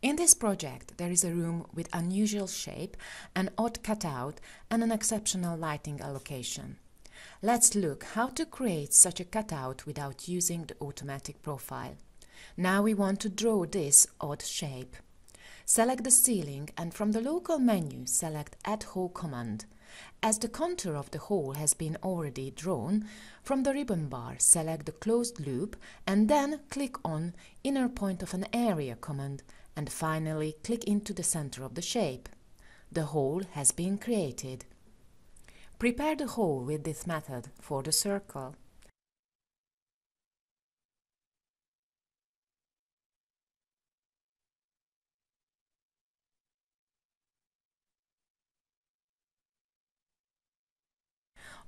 In this project, there is a room with unusual shape, an odd cutout, and an exceptional lighting allocation. Let's look how to create such a cutout without using the automatic profile. Now we want to draw this odd shape. Select the ceiling and from the local menu select Add Hole command. As the contour of the hole has been already drawn, from the ribbon bar select the closed loop and then click on Inner Point of an Area command and finally click into the center of the shape. The hole has been created. Prepare the hole with this method for the circle.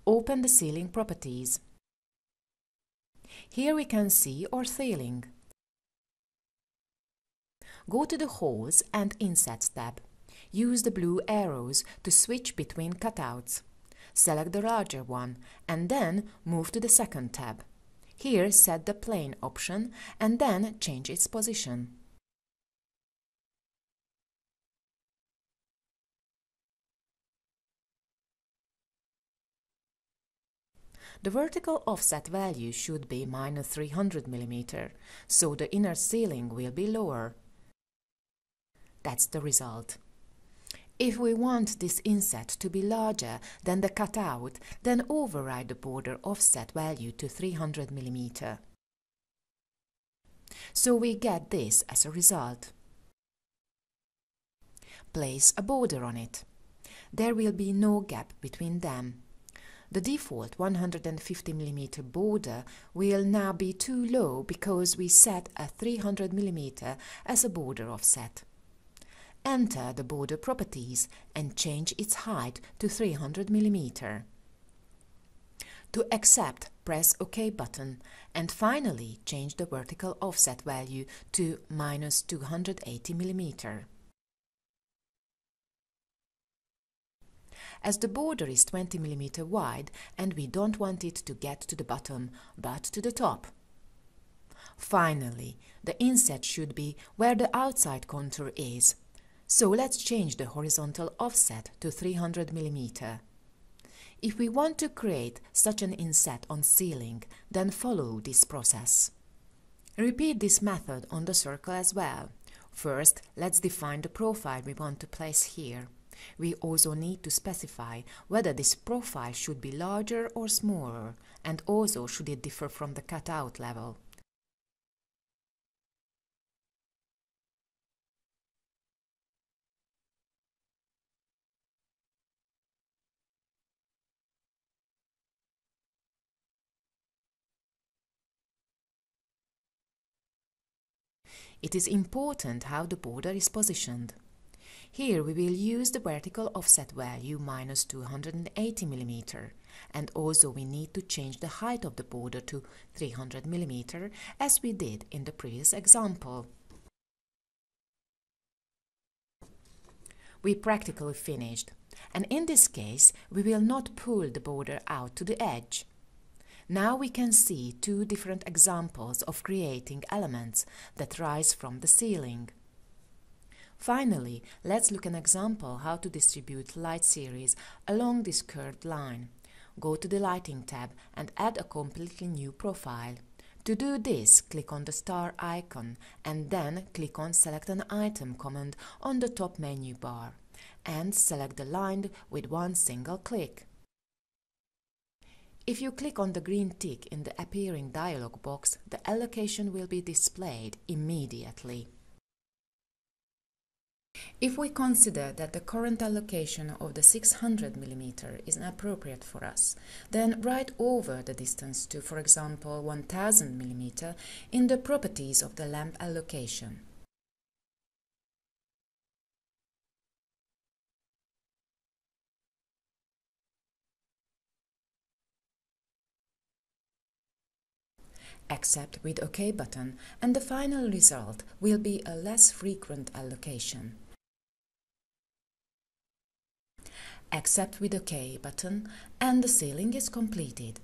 Open the ceiling properties. Here we can see our ceiling. Go to the Holes and Insets tab. Use the blue arrows to switch between cutouts. Select the larger one and then move to the second tab. Here set the plain option and then change its position. The vertical offset value should be minus 300 mm, so the inner ceiling will be lower. That's the result. If we want this inset to be larger than the cutout, then override the border offset value to 300 mm. So we get this as a result. Place a border on it. There will be no gap between them. The default 150 mm border will now be too low because we set a 300 mm as a border offset. Enter the border properties and change its height to 300 mm. To accept, press OK button and finally change the vertical offset value to minus 280 mm. As the border is 20 mm wide and we don't want it to get to the bottom but to the top. Finally, the inset should be where the outside contour is so let's change the horizontal offset to 300 mm. If we want to create such an inset on ceiling, then follow this process. Repeat this method on the circle as well. First, let's define the profile we want to place here. We also need to specify whether this profile should be larger or smaller, and also should it differ from the cutout level. It is important how the border is positioned. Here we will use the vertical offset value minus 280 mm and also we need to change the height of the border to 300 mm as we did in the previous example. We practically finished and in this case we will not pull the border out to the edge. Now we can see two different examples of creating elements that rise from the ceiling. Finally, let's look an example how to distribute light series along this curved line. Go to the Lighting tab and add a completely new profile. To do this, click on the star icon and then click on Select an Item command on the top menu bar and select the line with one single click. If you click on the green tick in the appearing dialog box, the allocation will be displayed immediately. If we consider that the current allocation of the 600 mm is appropriate for us, then write over the distance to, for example, 1000 mm in the properties of the lamp allocation. Accept with OK button and the final result will be a less frequent allocation. Accept with OK button and the ceiling is completed.